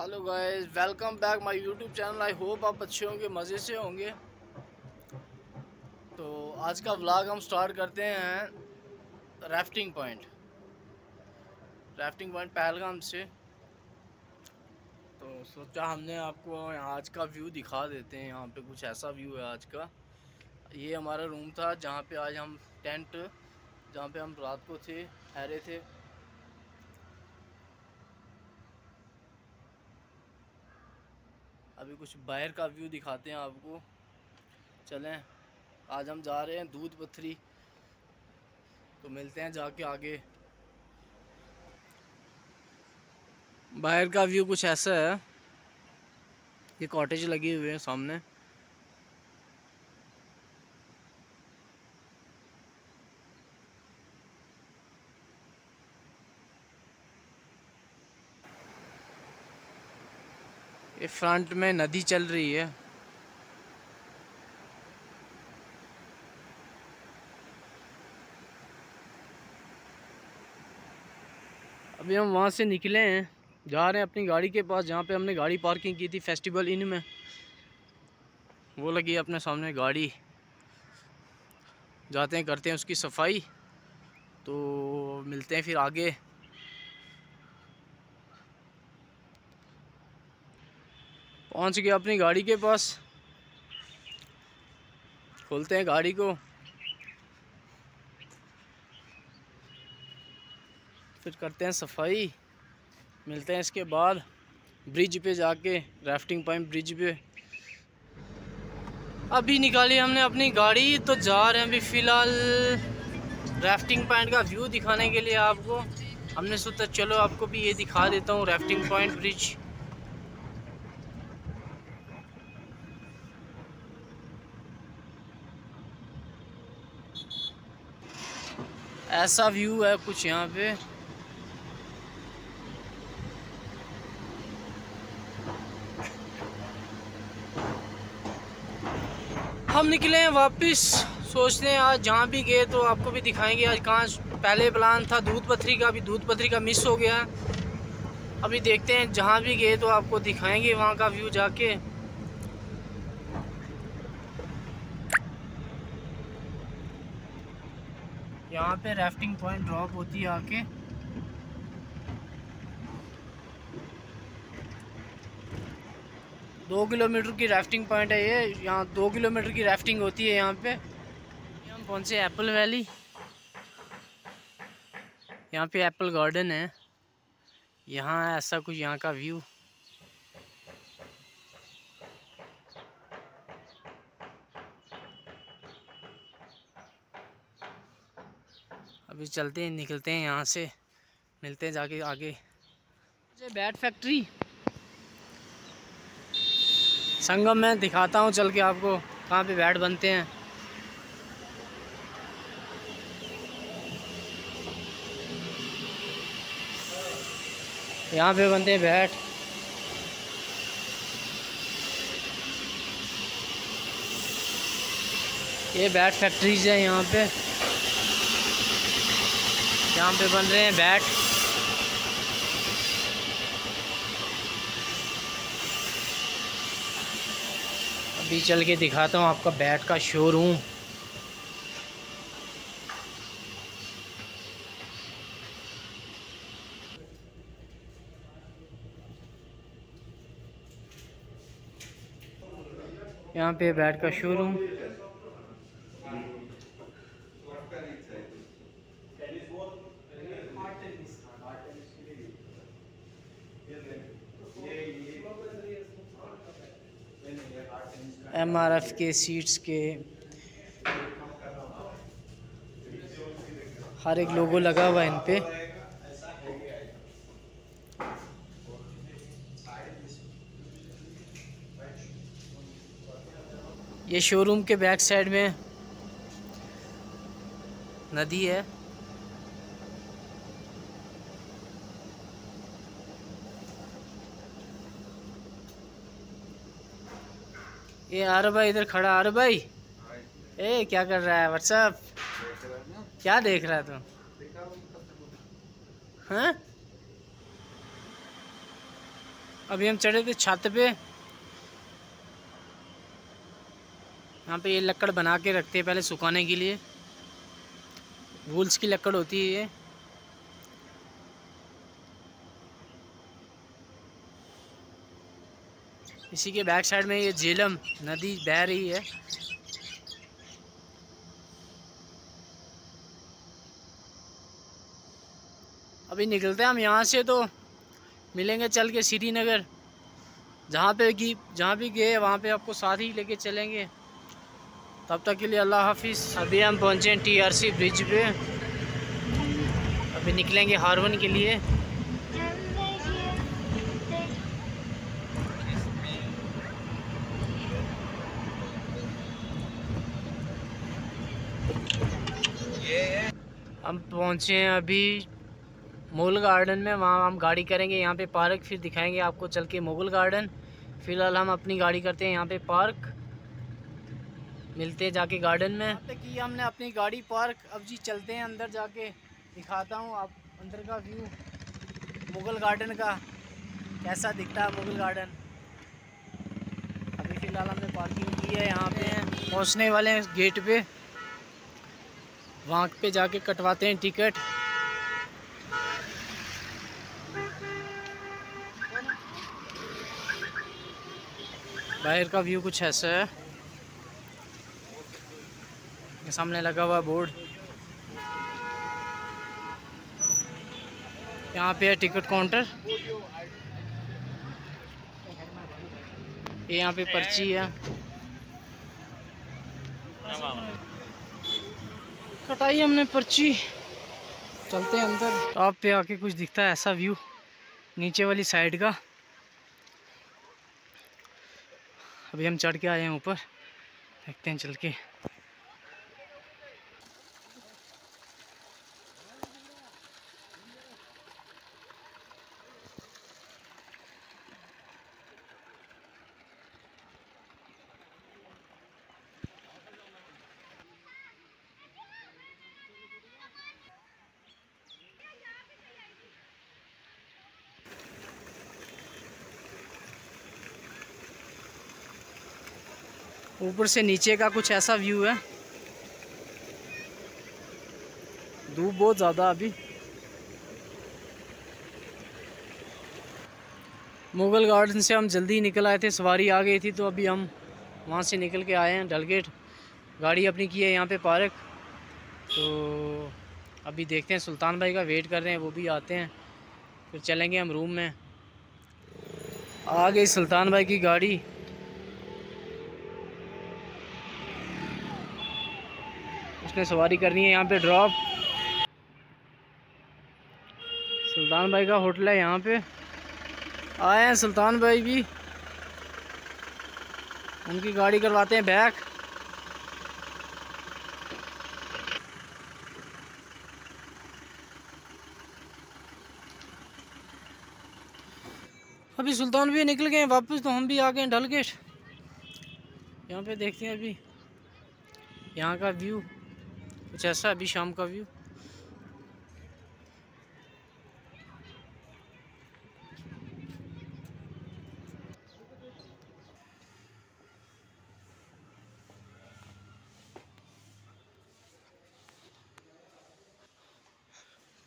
Hello guys, welcome back my YouTube channel. I hope आप अच्छे होंगे, मज़े से होंगे। तो आज का व्लॉग हम स्टार्ट करते हैं rafting point. Rafting point Pahalgam से। तो सोचा हमने आपको आज का व्यू दिखा देते हैं, यहाँ पे कुछ ऐसा व्यू है आज का। ये हमारा रूम था, जहाँ पे आज हम टेंट, जहाँ पे हम रात को थे, ठहरे थे। अभी कुछ बाहर का व्यू दिखाते हैं आपको। चलें, आज हम जा रहे हैं दूध पथरी। तो मिलते हैं जाके आगे। बाहर का व्यू कुछ ऐसा है। ये कॉटेज लगे हुए हैं सामने। ये फ्रंट में नदी चल रही है। अभी हम वहाँ से निकले हैं, जा रहे हैं अपनी गाड़ी के पास, जहाँ पे हमने गाड़ी पार्किंग की थी फेस्टिवल इन में। वो लगी अपने सामने गाड़ी। जाते हैं, करते हैं उसकी सफ़ाई। तो मिलते हैं फिर आगे। पहुँच गया अपनी गाड़ी के पास। खोलते हैं गाड़ी को। फिर करते हैं सफ़ाई। मिलते हैं इसके बाद ब्रिज पे जाके, राफ्टिंग पॉइंट ब्रिज पे। अभी निकाली हमने अपनी गाड़ी तो जा रहे हैं अभी फ़िलहाल राफ्टिंग पॉइंट का व्यू दिखाने के लिए आपको। हमने सोचा चलो आपको भी ये दिखा देता हूँ, राफ्टिंग पॉइंट ब्रिज। ऐसा व्यू है कुछ यहाँ पे। हम निकले हैं वापस, सोचते हैं आज जहाँ भी गए तो आपको भी दिखाएँगे आज कहाँ पहले प्लान था दूध पथरी का, अभी दूध पथरी का मिस हो गया अभी देखते हैं जहाँ भी गए तो आपको दिखाएँगे वहाँ का व्यू जाके। यहाँ पे राफ्टिंग पॉइंट ड्रॉप होती है आके। दो किलोमीटर की राफ्टिंग पॉइंट है ये। यहाँ दो किलोमीटर की राफ्टिंग होती है यहाँ पे। हम पहुँचे एप्पल वैली यहाँ पे एप्पल गार्डन है। यहाँ ऐसा कुछ यहाँ का व्यू अभी चलते हैं निकलते हैं यहाँ से। मिलते हैं जाके आगे। Bat factory. संगम में दिखाता हूँ चल के आपको कहाँ पे बैट बनते हैं। यहाँ पे बनते हैं बैट। ये बैट फैक्ट्रीज है यहाँ पे। यहाँ पे बन रहे हैं बैट। अभी चल के दिखाता हूँ आपका बैट का शोरूम यहाँ पे बैट का शोरूम एम आर एफ़ के सीट्स के। हर एक लोगो लगा हुआ है इन पे। ये शोरूम के बैक साइड में नदी है। ये आर भाई इधर खड़ा, आर भाई। ए, क्या कर रहा है व्हाट्सअप क्या देख रहा है तू? हाँ? अभी हम चढ़े थे छत पे। यहाँ पे ये लकड़ बना के रखते हैं पहले सुखाने के लिए। वूल्स की लकड़ होती है ये। इसी के बैक साइड में ये झेलम नदी बह रही है। अभी निकलते हैं हम यहाँ से तो मिलेंगे चल के श्रीनगर, जहाँ पे की जहाँ भी गए, वहाँ पे आपको साथ ही लेके चलेंगे। तब तक के लिए अल्लाह हाफिज़। अभी हम पहुँचे हैं टीआरसी ब्रिज पे। अभी निकलेंगे हारवन के लिए। हम पहुँचे हैं अभी मुगल गार्डन में, वहाँ हम गाड़ी करेंगे, यहाँ पे पार्क फिर दिखाएँगे आपको चल के मुगल गार्डन। फ़िलहाल हम अपनी गाड़ी करते हैं यहाँ पे पार्क। मिलते हैं जाके गार्डन में। की हमने अपनी गाड़ी पार्क। अब जी चलते हैं अंदर जाके, दिखाता हूँ आप अंदर का व्यू। मुगल गार्डन का कैसा दिखता है मुगल गार्डन? अभी फ़िलहाल हमने पार्किंग की है यहाँ पे। पहुँचने वाले हैं गेट पे। वहाँ पे जाके कटवाते हैं टिकट। बाहर का व्यू कुछ ऐसा है। सामने लगा हुआ बोर्ड। यहाँ पे है टिकट काउंटर। ये यहाँ पे पर्ची है। कटाई हमने पर्ची। चलते हैं अंदर। टॉप पे आके कुछ दिखता है ऐसा व्यू नीचे वाली साइड का। अभी हम चढ़ के आए हैं ऊपर। देखते हैं चल के। ऊपर से नीचे का कुछ ऐसा व्यू है। धूप बहुत ज़्यादा अभी। मुगल गार्डन से हम जल्दी निकल आए थे, सवारी आ गई थी तो अभी हम वहाँ से निकल के आए हैं डलगेट गाड़ी अपनी की है यहाँ पे पार्क तो अभी देखते हैं, सुल्तान भाई का वेट कर रहे हैं, वो भी आते हैं। फिर चलेंगे हम रूम में। आ गई सुल्तान भाई की गाड़ी। उसने सवारी करनी है यहाँ पे ड्रॉप सुल्तान भाई का होटल है यहाँ पे। आए हैं सुल्तान भाई भी। उनकी गाड़ी करवाते हैं बैक अभी सुल्तान भी निकल गए वापस तो हम भी आ गए के यहाँ पे देखते हैं अभी। यहाँ का व्यू कुछ ऐसा अभी शाम का व्यू।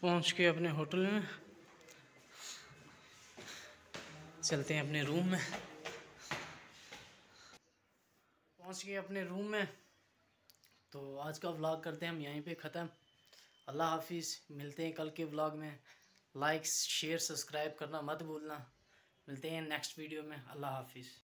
पहुँच के अपने होटल में। चलते हैं अपने रूम में। पहुँच के अपने रूम में। तो आज का व्लॉग करते हैं हम यहीं पे ख़त्म। अल्लाह हाफिज़, मिलते हैं कल के व्लॉग में। लाइक शेयर सब्सक्राइब करना मत भूलना। मिलते हैं नेक्स्ट वीडियो में। अल्लाह हाफिज़।